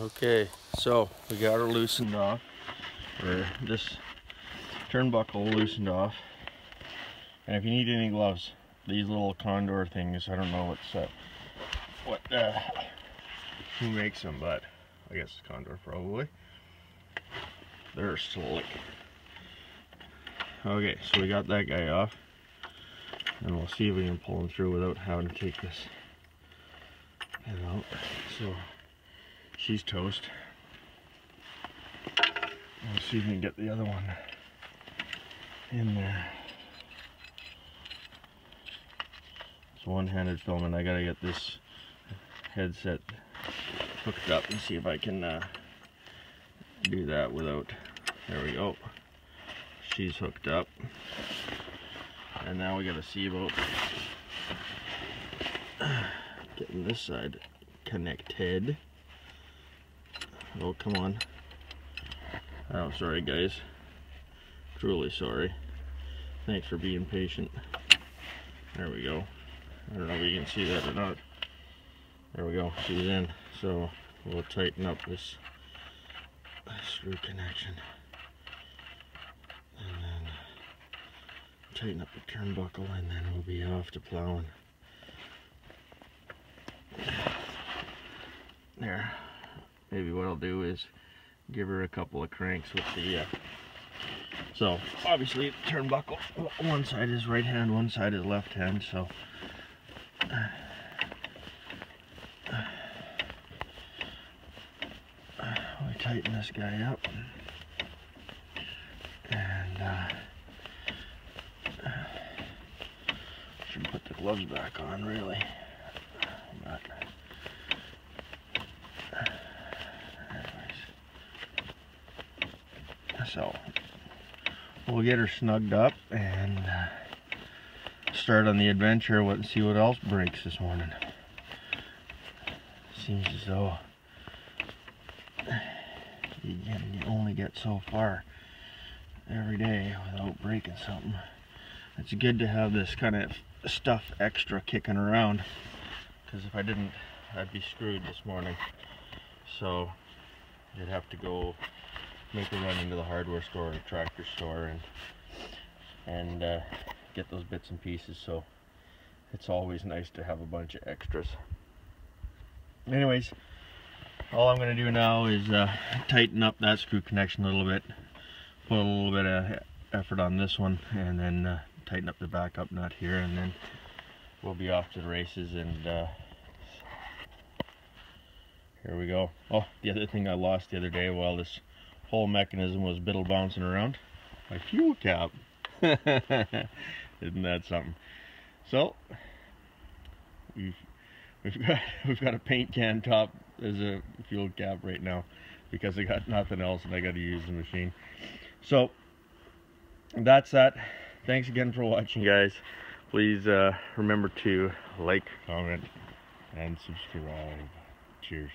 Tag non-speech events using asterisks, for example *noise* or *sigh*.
Okay, so we got her loosened off, or this turnbuckle loosened off. And if you need any gloves, these little condor things, I don't know what's uh, what uh, who makes them, but I guess condor probably. They're slick. Okay, so we got that guy off, and we'll see if we can pull him through without having to take this out. So she's toast. Let's see if we can get the other one in there. It's one-handed filming. I gotta get this headset hooked up and see if I can uh, do that without. There we go. She's hooked up. And now we gotta see about getting this side connected. Oh, come on. Oh, sorry guys. Truly sorry. Thanks for being patient. There we go. I don't know if you can see that or not. There we go, she's in. So we'll tighten up this screw connection. And then tighten up the turnbuckle and then we'll be off to plowing. There. Maybe what I'll do is give her a couple of cranks with the uh, so obviously turnbuckle one side is right hand one side is left hand so. We tighten this guy up. And uh, should put the gloves back on really. But so we'll get her snugged up and uh, start on the adventure and see what else breaks this morning. Seems as though you, you only get so far every day without breaking something. It's good to have this kind of stuff extra kicking around because if I didn't I'd be screwed this morning. So you'd have to go make a run into the hardware store or tractor store and and uh, get those bits and pieces so it's always nice to have a bunch of extras. Anyways all I'm going to do now is uh, tighten up that screw connection a little bit put a little bit of effort on this one and then uh, tighten up the backup nut here and then we'll be off to the races and uh, here we go. Oh the other thing I lost the other day while this whole mechanism was biddle bouncing around my fuel cap *laughs* Isn't that something? So we've we've got *laughs* we've got a paint can top as a fuel cap right now because I got nothing else and I got to use the machine. So that's that. Thanks again for watching, guys. Please uh, remember to like, comment, and subscribe. Cheers.